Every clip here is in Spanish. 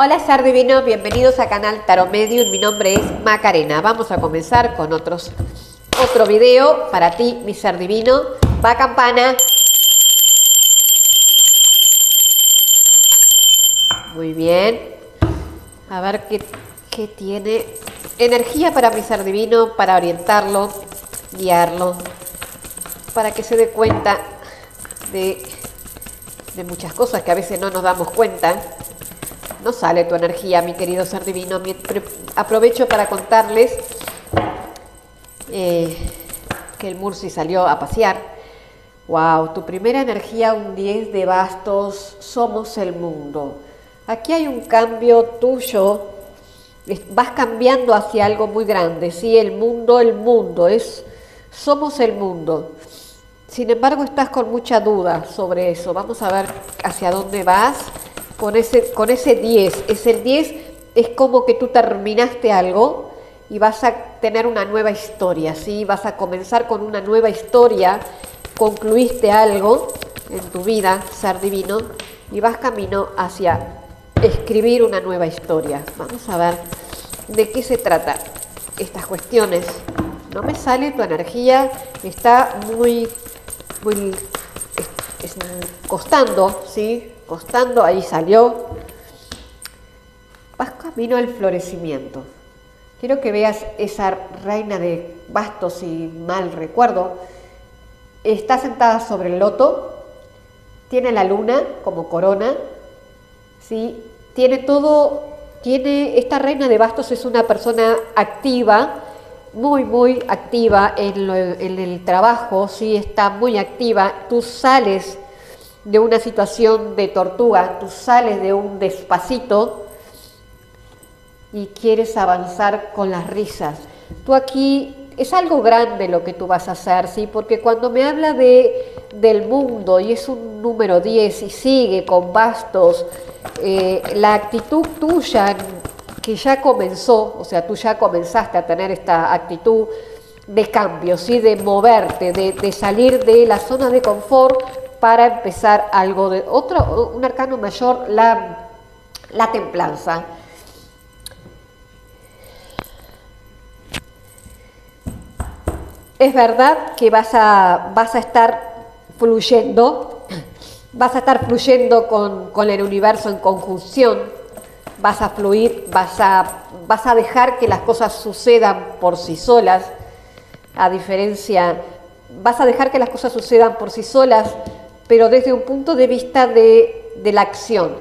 Hola ser divino, bienvenidos a canal Tarot Medium, mi nombre es Macarena. Vamos a comenzar con otros, otro video para ti, mi ser divino. Va campana. Muy bien. A ver qué, qué tiene. Energía para mi ser divino, para orientarlo, guiarlo, para que se dé cuenta de, de muchas cosas que a veces no nos damos cuenta no sale tu energía, mi querido ser divino. Aprovecho para contarles eh, que el Mursi salió a pasear. Wow, tu primera energía, un 10 de bastos, somos el mundo. Aquí hay un cambio tuyo, vas cambiando hacia algo muy grande, sí, el mundo, el mundo, es, somos el mundo. Sin embargo, estás con mucha duda sobre eso. Vamos a ver hacia dónde vas con ese, con ese 10. Es el 10, es como que tú terminaste algo y vas a tener una nueva historia, ¿sí? Vas a comenzar con una nueva historia, concluiste algo en tu vida, ser divino, y vas camino hacia escribir una nueva historia. Vamos a ver de qué se trata estas cuestiones. No me sale tu energía, está muy, muy costando, ¿sí? costando, ahí salió. Vas camino al florecimiento. Quiero que veas esa reina de bastos, si mal recuerdo. Está sentada sobre el loto, tiene la luna como corona, ¿sí? tiene todo, tiene, esta reina de bastos es una persona activa, muy, muy activa en, en el trabajo, ¿sí? está muy activa, tú sales de una situación de tortuga, tú sales de un despacito y quieres avanzar con las risas. Tú aquí es algo grande lo que tú vas a hacer, ¿sí? Porque cuando me habla de, del mundo y es un número 10 y sigue con bastos, eh, la actitud tuya que ya comenzó, o sea, tú ya comenzaste a tener esta actitud de cambio, ¿sí? de moverte, de, de salir de la zona de confort para empezar algo de otro, un arcano mayor, la, la templanza. Es verdad que vas a, vas a estar fluyendo, vas a estar fluyendo con, con, el universo en conjunción, vas a fluir, vas a, vas a dejar que las cosas sucedan por sí solas, a diferencia, vas a dejar que las cosas sucedan por sí solas, pero desde un punto de vista de, la acción.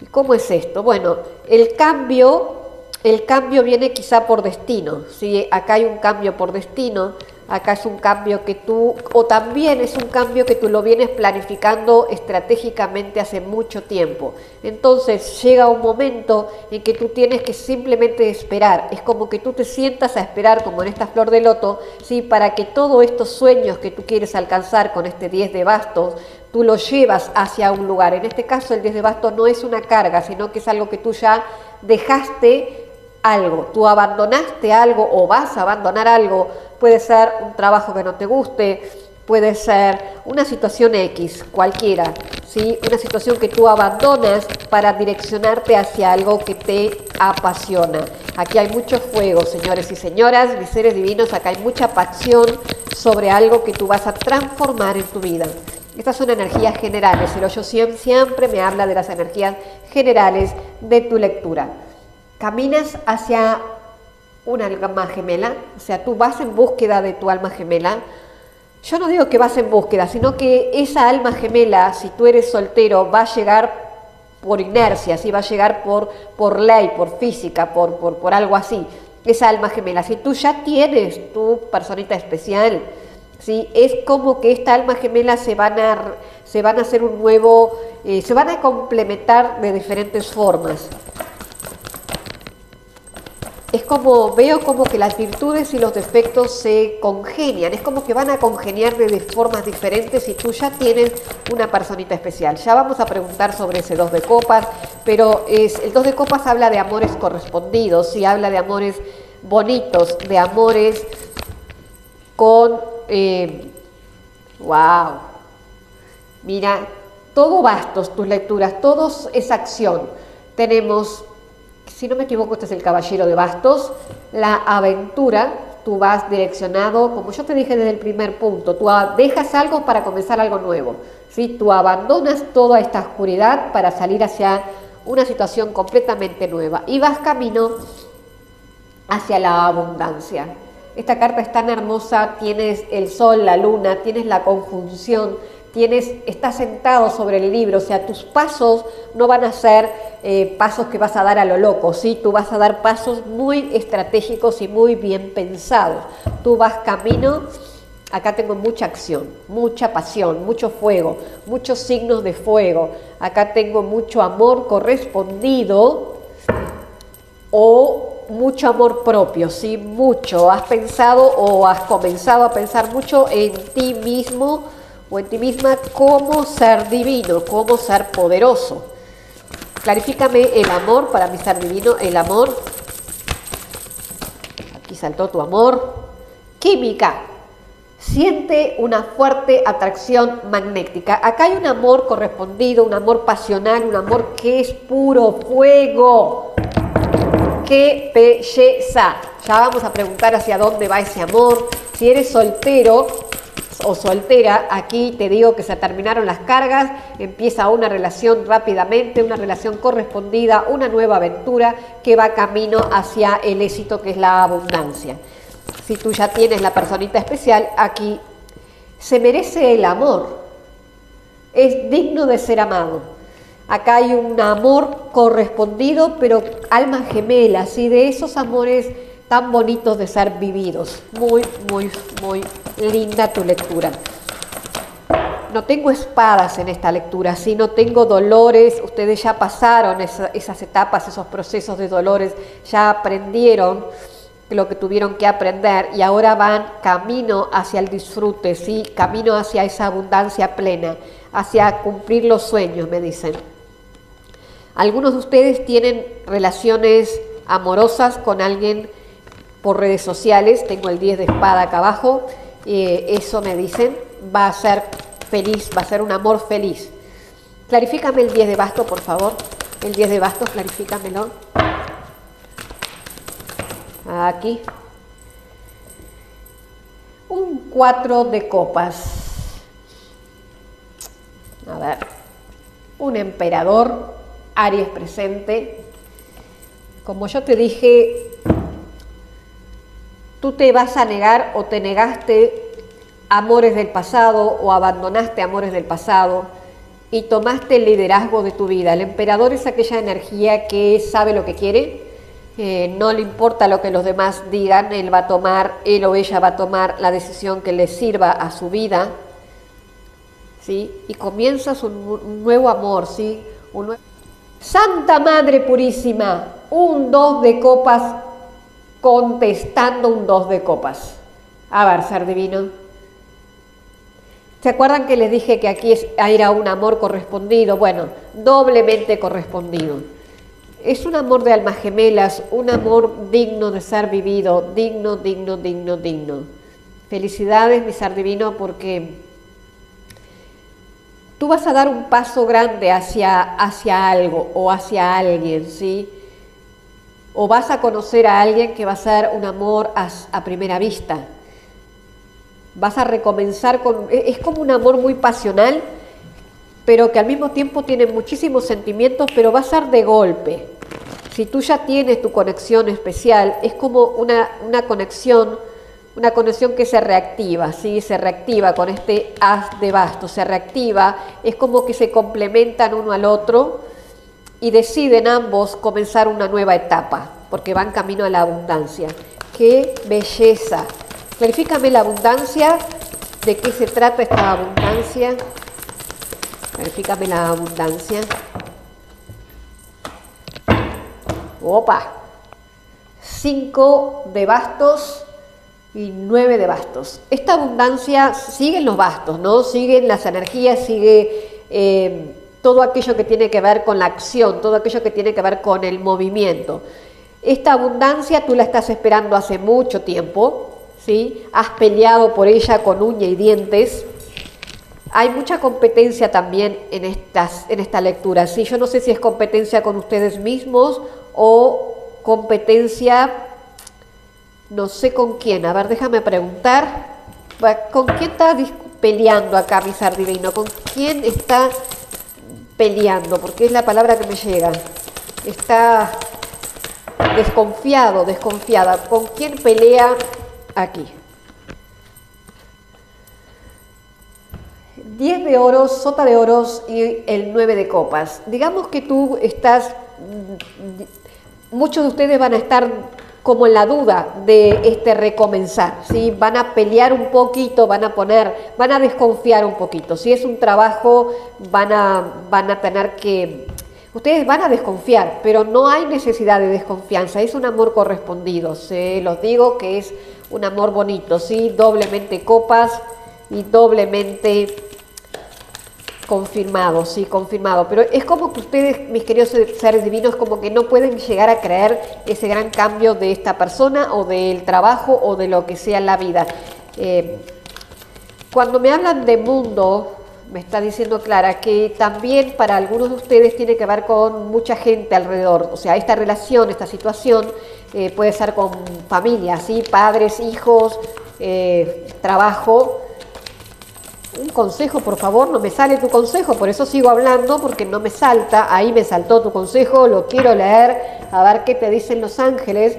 ¿Y cómo es esto? Bueno, el cambio, el cambio viene quizá por destino, ¿sí? acá hay un cambio por destino, acá es un cambio que tú, o también es un cambio que tú lo vienes planificando estratégicamente hace mucho tiempo. Entonces llega un momento en que tú tienes que simplemente esperar, es como que tú te sientas a esperar, como en esta flor de loto, ¿sí? para que todos estos sueños que tú quieres alcanzar con este 10 de bastos, tú lo llevas hacia un lugar. En este caso el 10 de bastos no es una carga, sino que es algo que tú ya dejaste algo, tú abandonaste algo o vas a abandonar algo, puede ser un trabajo que no te guste, puede ser una situación X, cualquiera, ¿sí? una situación que tú abandonas para direccionarte hacia algo que te apasiona. Aquí hay mucho fuego, señores y señoras, mis seres divinos, acá hay mucha pasión sobre algo que tú vas a transformar en tu vida. Estas son energías generales, el 8 siempre me habla de las energías generales de tu lectura. Caminas hacia una alma gemela, o sea, tú vas en búsqueda de tu alma gemela. Yo no digo que vas en búsqueda, sino que esa alma gemela, si tú eres soltero, va a llegar por inercia, ¿sí? va a llegar por, por ley, por física, por, por, por algo así. Esa alma gemela, si tú ya tienes tu personita especial, ¿sí? es como que esta alma gemela se van a, se van a hacer un nuevo, eh, se van a complementar de diferentes formas es como, veo como que las virtudes y los defectos se congenian, es como que van a congeniar de formas diferentes y tú ya tienes una personita especial. Ya vamos a preguntar sobre ese dos de copas, pero el dos de copas habla de amores correspondidos y habla de amores bonitos, de amores con... Eh, ¡Wow! Mira, todo bastos tus lecturas, todos es acción. Tenemos si no me equivoco, este es el caballero de bastos, la aventura, tú vas direccionado, como yo te dije desde el primer punto, tú dejas algo para comenzar algo nuevo, ¿sí? tú abandonas toda esta oscuridad para salir hacia una situación completamente nueva y vas camino hacia la abundancia. Esta carta es tan hermosa, tienes el sol, la luna, tienes la conjunción, tienes, estás sentado sobre el libro, o sea, tus pasos no van a ser eh, pasos que vas a dar a lo loco, ¿sí? Tú vas a dar pasos muy estratégicos y muy bien pensados. Tú vas camino, acá tengo mucha acción, mucha pasión, mucho fuego, muchos signos de fuego, acá tengo mucho amor correspondido o mucho amor propio, ¿sí? Mucho. Has pensado o has comenzado a pensar mucho en ti mismo o en ti misma cómo ser divino, cómo ser poderoso. Clarifícame el amor para mi ser divino, el amor. Aquí saltó tu amor. Química. Siente una fuerte atracción magnética. Acá hay un amor correspondido, un amor pasional, un amor que es puro fuego. ¡Qué belleza! Ya vamos a preguntar hacia dónde va ese amor. Si eres soltero, o soltera, aquí te digo que se terminaron las cargas, empieza una relación rápidamente, una relación correspondida, una nueva aventura que va camino hacia el éxito que es la abundancia. Si tú ya tienes la personita especial, aquí se merece el amor, es digno de ser amado. Acá hay un amor correspondido, pero alma gemela, y de esos amores tan bonitos de ser vividos. Muy, muy, muy linda tu lectura. No tengo espadas en esta lectura, sino tengo dolores. Ustedes ya pasaron esas etapas, esos procesos de dolores, ya aprendieron lo que tuvieron que aprender y ahora van camino hacia el disfrute, ¿sí? camino hacia esa abundancia plena, hacia cumplir los sueños, me dicen. Algunos de ustedes tienen relaciones amorosas con alguien por redes sociales, tengo el 10 de espada acá abajo, eh, eso me dicen, va a ser feliz, va a ser un amor feliz. Clarifícame el 10 de basto, por favor. El 10 de bastos, clarifícamelo. Aquí. Un 4 de copas. A ver. Un emperador, Aries presente. Como yo te dije, tú te vas a negar o te negaste amores del pasado o abandonaste amores del pasado y tomaste el liderazgo de tu vida. El emperador es aquella energía que sabe lo que quiere, eh, no le importa lo que los demás digan, él va a tomar, él o ella va a tomar la decisión que le sirva a su vida, ¿sí? Y comienzas un, nuevo amor, ¿sí? Santa Madre Purísima, un dos de copas contestando un dos de copas. A ver, ser divino. ¿Se acuerdan que les dije que aquí era un amor correspondido? Bueno, doblemente correspondido. Es un amor de almas gemelas, un amor digno de ser vivido, digno, digno, digno, digno. Felicidades, mi ser divino, porque tú vas a dar un paso grande hacia, hacia algo o hacia alguien, ¿sí? O vas a conocer a alguien que va a ser un amor a, primera vista. Vas a recomenzar con... E, es como un amor muy pasional, pero que al mismo tiempo tiene muchísimos sentimientos, pero va a ser de golpe. Si tú ya tienes tu conexión especial, es como una, una conexión, una conexión que se reactiva, ¿sí? Se reactiva con este haz de basto, se reactiva, es como que se complementan uno al otro y deciden ambos comenzar una nueva etapa, porque van camino a la abundancia. ¡Qué belleza! Verifícame la abundancia, de qué se trata esta abundancia. Verifícame la abundancia. Opa, cinco de bastos y nueve de bastos. Esta abundancia sigue en los bastos, ¿no? Siguen las energías, sigue eh, todo aquello que tiene que ver con la acción, todo aquello que tiene que ver con el movimiento. Esta abundancia tú la estás esperando hace mucho tiempo, ¿sí? Has peleado por ella con uña y dientes. Hay mucha competencia también en, en esta lectura, ¿sí? Yo no sé si es competencia con ustedes mismos o competencia, no sé con quién, a ver, déjame preguntar, ¿con quién está peleando acá mi divino? ¿Con quién está peleando? Porque es la palabra que me llega. Está desconfiado, desconfiada. ¿Con quién pelea aquí? 10 de oros, sota de oros y el 9 de copas. Digamos que tú estás, mm, muchos de ustedes van a estar como en la duda de este recomenzar, ¿sí? Van a pelear un poquito, van a poner, van a desconfiar un poquito. Si es un trabajo, van a, van a tener que, ustedes van a desconfiar, pero no hay necesidad de desconfianza, es un amor correspondido, se los digo que es un amor bonito, ¿sí? Doblemente copas y doblemente Confirmado, sí, confirmado. Pero es como que ustedes, mis queridos seres divinos, como que no pueden llegar a creer ese gran cambio de esta persona o del trabajo o de lo que sea la vida. Eh, cuando me hablan de mundo, me está diciendo Clara que también para algunos de ustedes tiene que ver con mucha gente alrededor. O sea, esta relación, esta situación eh, puede ser con familia, ¿sí? padres, hijos, eh, trabajo un consejo, por favor, no me sale tu consejo, por eso sigo hablando, porque no me salta, ahí me saltó tu consejo, lo quiero leer, a ver qué te dicen los ángeles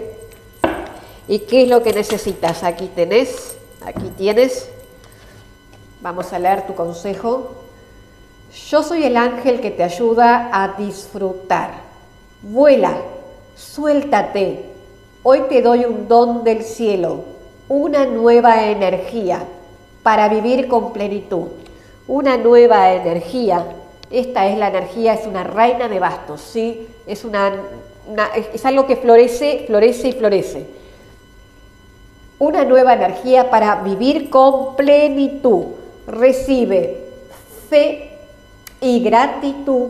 y qué es lo que necesitas. Aquí tenés, aquí tienes, vamos a leer tu consejo. Yo soy el ángel que te ayuda a disfrutar. Vuela, suéltate. Hoy te doy un don del cielo, una nueva energía para vivir con plenitud. Una nueva energía. Esta es la energía, es una reina de bastos, ¿sí? Es, una, es algo que florece, florece y florece. Una nueva energía para vivir con plenitud. Recibe fe y gratitud,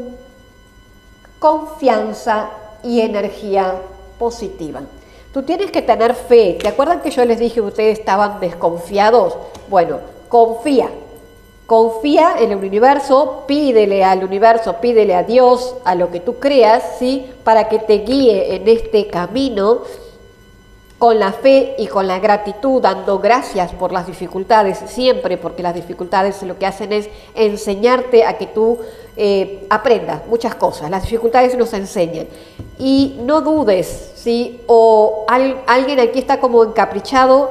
confianza y energía positiva. Tú tienes que tener fe. ¿Te acuerdan que yo les dije que ustedes estaban desconfiados? Bueno, confía. Confía en el universo, pídele al universo, pídele a Dios, a lo que tú creas, ¿sí? Para que te guíe en este camino con la fe y con la gratitud, dando gracias por las dificultades siempre, porque las dificultades lo que hacen es enseñarte a que tú eh, aprendas muchas cosas. Las dificultades nos enseñan. Y no dudes, ¿sí? O alguien aquí está como encaprichado.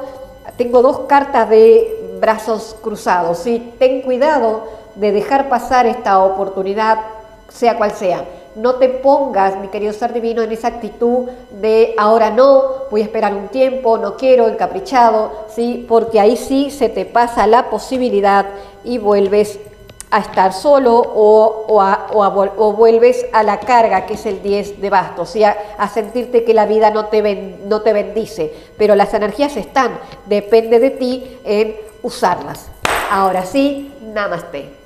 Tengo dos cartas de brazos cruzados, ¿sí? Ten cuidado de dejar pasar esta oportunidad, sea cual sea no te pongas, mi querido ser divino, en esa actitud de ahora no, voy a esperar un tiempo, no quiero, encaprichado, ¿sí? porque ahí sí se te pasa la posibilidad y vuelves a estar solo o, o, vuelves a la carga que es el 10 de bastos, ¿sí? a, a, sentirte que la vida no te, no te bendice, pero las energías están, depende de ti en usarlas. Ahora sí, namaste.